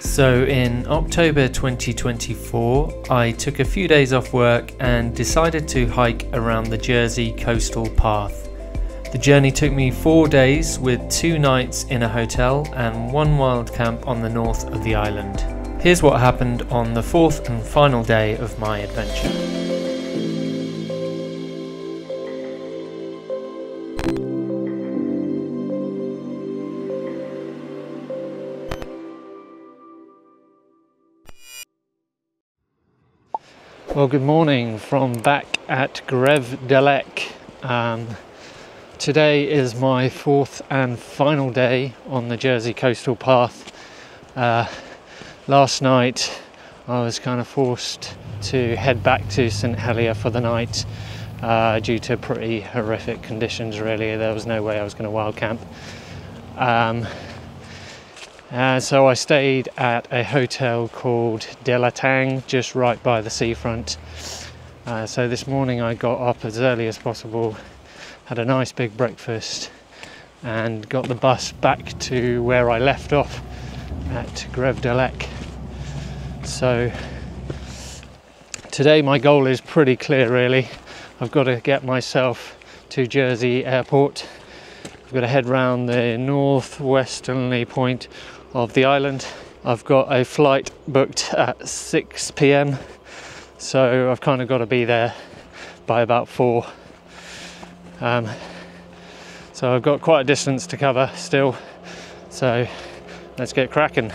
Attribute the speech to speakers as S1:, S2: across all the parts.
S1: So, in October 2024, I took a few days off work and decided to hike around the Jersey coastal path. The journey took me four days with two nights in a hotel and one wild camp on the north of the island. Here's what happened on the fourth and final day of my adventure. Well, good morning from back at Greve de Lecq. Um, today is my fourth and final day on the Jersey Coastal Path. Uh, last night I was kind of forced to head back to St Helier for the night uh, due to pretty horrific conditions, really. There was no way I was going to wild camp. Um, and so I stayed at a hotel called De La Tang, just right by the seafront. Uh, so this morning I got up as early as possible, had a nice big breakfast, and got the bus back to where I left off at Greve de Lecq. So today my goal is pretty clear, really. I've got to get myself to Jersey Airport. I've got to head round the northwesterly point of the island. I've got a flight booked at 6 pm, so I've kind of got to be there by about 4. Um, so I've got quite a distance to cover still, so let's get cracking.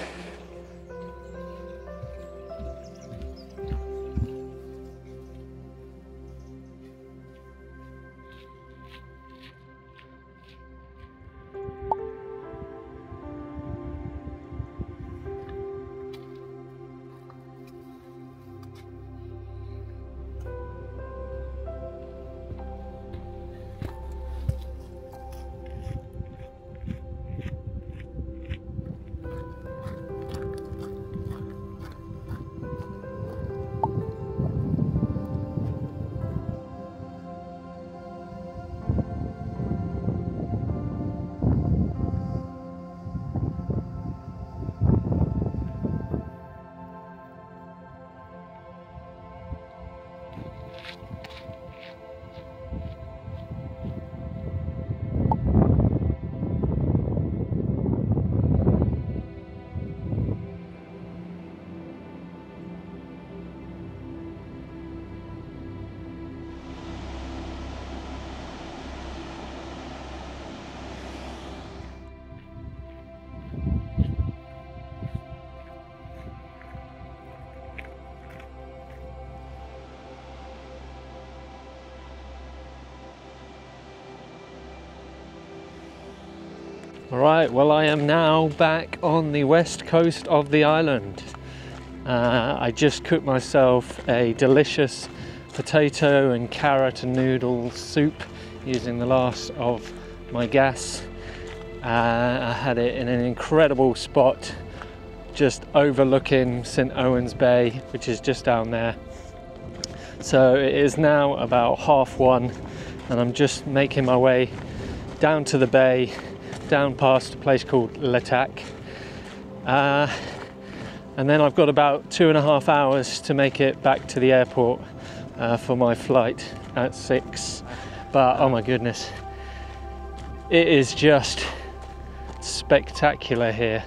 S1: Right, well, I am now back on the west coast of the island. Uh, I just cooked myself a delicious potato and carrot and noodle soup using the last of my gas. Uh, I had it in an incredible spot just overlooking St Ouen's Bay, which is just down there. So it is now about half one, and I'm just making my way down to the bay down past a place called L'Etacq. Uh, and then I've got about two and a half hours to make it back to the airport uh, for my flight at six. But oh my goodness, it is just spectacular here.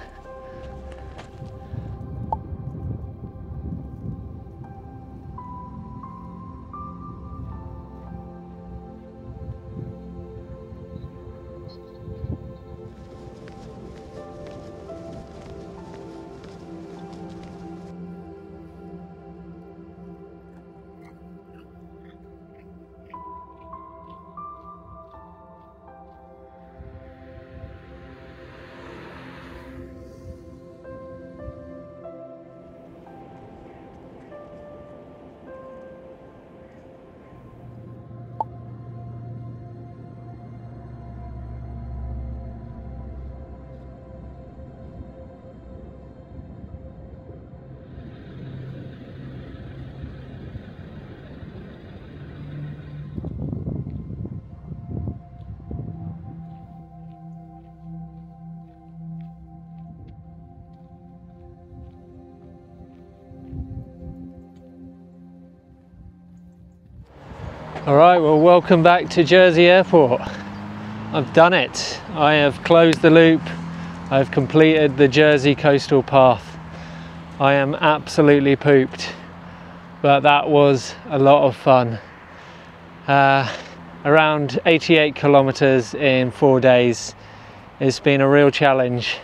S1: All right, well, welcome back to Jersey Airport. I've done it. I have closed the loop. I've completed the Jersey coastal path. I am absolutely pooped, but that was a lot of fun. Uh, around 88 kilometers in four days. It's been a real challenge.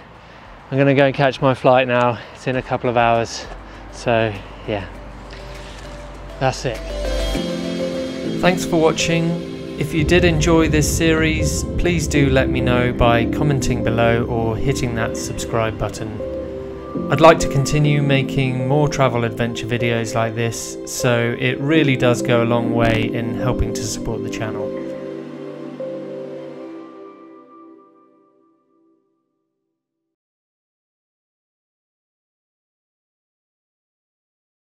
S1: I'm going to go and catch my flight now. It's in a couple of hours. So, yeah, that's it. Thanks for watching. If you did enjoy this series, please do let me know by commenting below or hitting that subscribe button. I'd like to continue making more travel adventure videos like this, so it really does go a long way in helping to support the channel.